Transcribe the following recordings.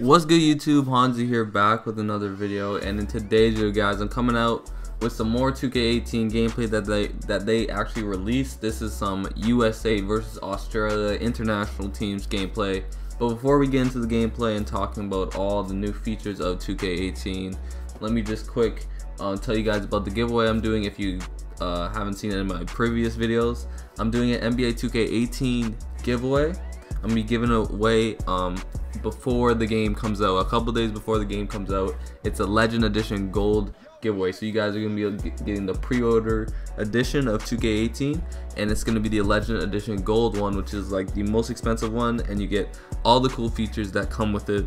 What's good YouTube, Hanzi here back with another video and in today's video guys I'm coming out with some more 2K18 gameplay that they that they actually released. This is some USA versus Australia international teams gameplay. But before we get into the gameplay and talking about all the new features of 2K18, let me just quick uh, tell you guys about the giveaway I'm doing if you uh, haven't seen it in my previous videos. I'm doing an NBA 2K18 giveaway. I'm gonna be giving away um, before the game comes out, a couple days before the game comes out. It's a Legend Edition Gold giveaway. So you guys are gonna be getting the pre-order edition of 2K18, and it's gonna be the Legend Edition Gold one, which is like the most expensive one, and you get all the cool features that come with it.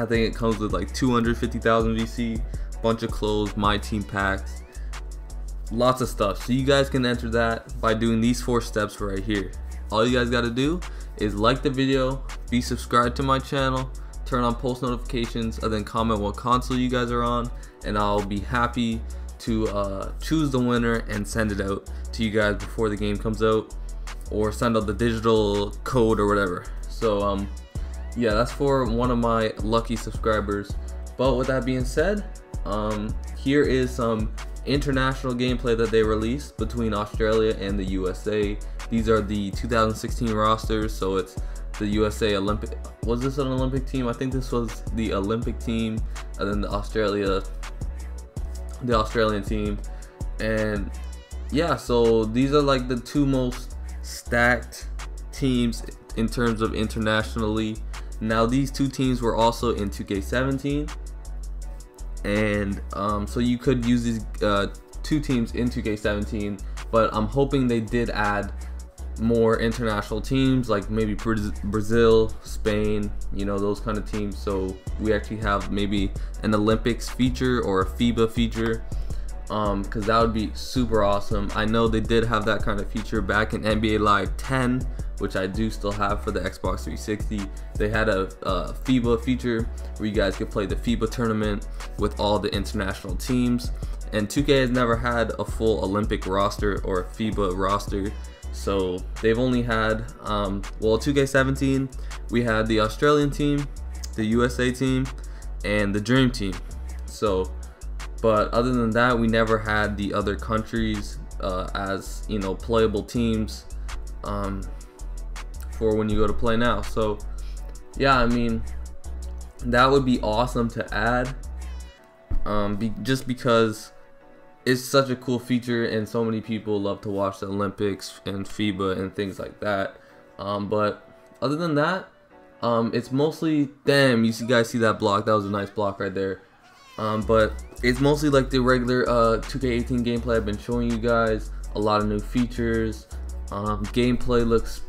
I think it comes with like 250,000 VC, bunch of clothes, my team packs, lots of stuff. So you guys can enter that by doing these four steps right here. All you guys gotta do is like the video, be subscribed to my channel, turn on post notifications, and then comment what console you guys are on, and I'll be happy to uh, choose the winner and send it out to you guys before the game comes out, or send out the digital code or whatever. So um, yeah, that's for one of my lucky subscribers. But with that being said, um, here is some international gameplay that they released between Australia and the USA. These are the 2016 rosters, so it's the USA Olympic. Was this an Olympic team? I think this was the Olympic team, and then the Australia, the Australian team, and yeah. So these are like the two most stacked teams in terms of internationally. Now these two teams were also in 2K17 and um, so you could use these uh, two teams in 2K17 but I'm hoping they did add more international teams like maybe Brazil, Spain, you know those kind of teams. So we actually have maybe an Olympics feature or a FIBA feature um because that would be super awesome I know they did have that kind of feature back in NBA Live 10 which I do still have for the Xbox 360. They had a, a, FIBA feature where you guys could play the FIBA tournament with all the international teams. And 2K has never had a full Olympic roster or FIBA roster. So they've only had, um, well, 2K17, we had the Australian team, the USA team, and the Dream team. So, but other than that, we never had the other countries uh, as, you know, playable teams. Um, for when you go to play now. So yeah, I mean, that would be awesome to add um, be, just because it's such a cool feature and so many people love to watch the Olympics and FIBA and things like that. Um, but other than that, um, it's mostly, damn, you guys see that block? That was a nice block right there. Um, but it's mostly like the regular uh, 2K18 gameplay I've been showing you guys. A lot of new features. Um, gameplay looks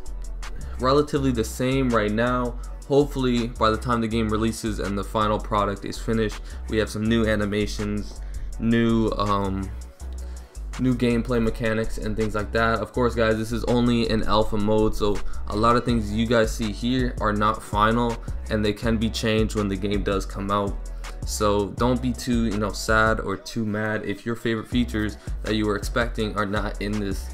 relatively the same right now. Hopefully, by the time the game releases and the final product is finished, we have some new animations, new um, new gameplay mechanics and things like that. Of course, guys, this is only in alpha mode, so a lot of things you guys see here are not final, and they can be changed when the game does come out. So don't be too, you know, sad or too mad if your favorite features that you were expecting are not in this,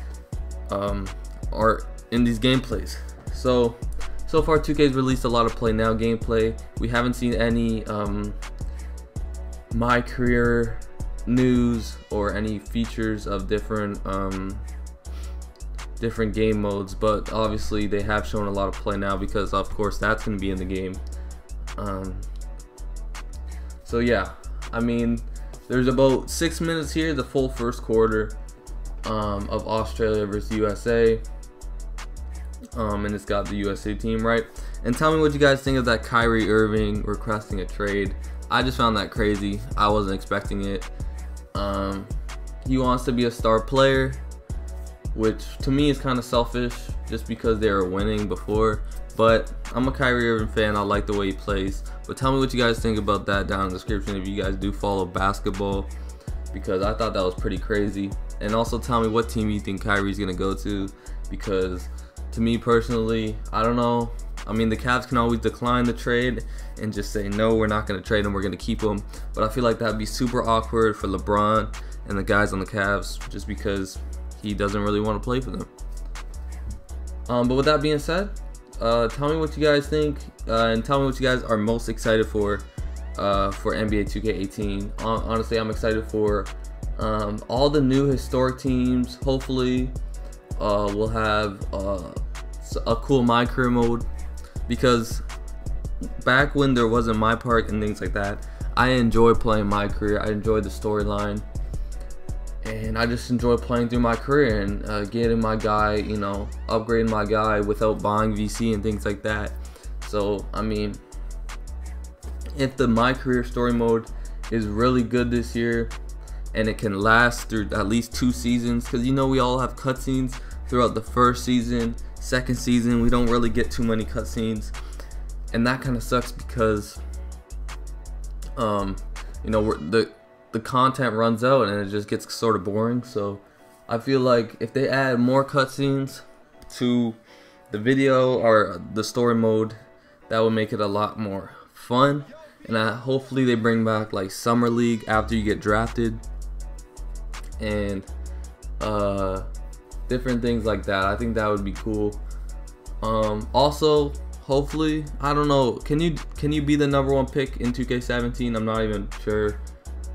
um, are in these gameplays. So, so far 2K's released a lot of play now gameplay. We haven't seen any um, my career news or any features of different um, different game modes, but obviously they have shown a lot of play now because of course that's going to be in the game. Um, so yeah, I mean, there's about six minutes here, the full first quarter um, of Australia versus USA um, and it's got the USA team, right? And tell me what you guys think of that Kyrie Irving requesting a trade. I just found that crazy. I wasn't expecting it. Um, he wants to be a star player, which to me is kind of selfish just because they were winning before. But I'm a Kyrie Irving fan. I like the way he plays. But tell me what you guys think about that down in the description if you guys do follow basketball because I thought that was pretty crazy. And also tell me what team you think Kyrie's going to go to because to me personally, I don't know. I mean, the Cavs can always decline the trade and just say, no, we're not going to trade him, we're going to keep him. But I feel like that'd be super awkward for LeBron and the guys on the Cavs just because he doesn't really want to play for them. Um, but with that being said, uh, tell me what you guys think, uh, and tell me what you guys are most excited for uh, for NBA 2K18. Honestly, I'm excited for um, all the new historic teams. Hopefully, uh, we'll have uh, a cool My Career mode because back when there wasn't My Park and things like that, I enjoyed playing My Career. I enjoyed the storyline. And I just enjoy playing through my career and uh, getting my guy, you know, upgrading my guy without buying VC and things like that. So, I mean, if the My Career story mode is really good this year and it can last through at least two seasons, because you know we all have cutscenes throughout the first season, second season, we don't really get too many cutscenes. And that kind of sucks because, um, you know, the the content runs out and it just gets sort of boring. So I feel like if they add more cutscenes to the video or the story mode, that would make it a lot more fun. And I, hopefully they bring back like summer league after you get drafted and uh, different things like that. I think that would be cool. Um, also, hopefully, I don't know. Can you can you be the number one pick in 2K17? I'm not even sure.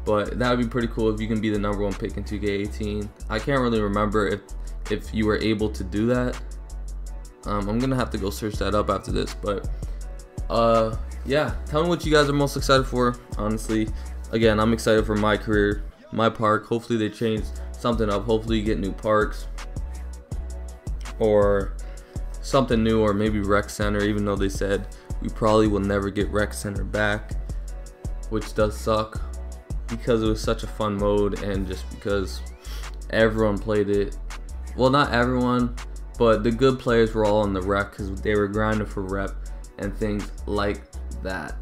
But that would be pretty cool if you can be the number one pick in 2K18. I can't really remember if if you were able to do that. Um, I'm gonna have to go search that up after this. But uh, yeah, tell me what you guys are most excited for. Honestly, again, I'm excited for my career, my park. Hopefully they change something up. Hopefully you get new parks or something new, or maybe rec center. Even though they said we probably will never get rec center back, which does suck because it was such a fun mode and just because everyone played it. Well, not everyone, but the good players were all in the rec because they were grinding for rep and things like that.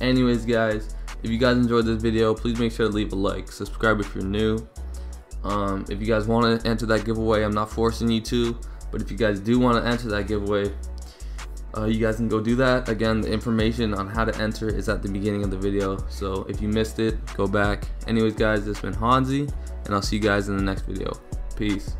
Anyways, guys, if you guys enjoyed this video, please make sure to leave a like, subscribe if you're new. Um, if you guys want to enter that giveaway, I'm not forcing you to, but if you guys do want to enter that giveaway, uh, you guys can go do that. Again, the information on how to enter is at the beginning of the video. So if you missed it, go back. Anyways, guys, this has been Hanzi, and I'll see you guys in the next video. Peace.